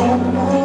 same.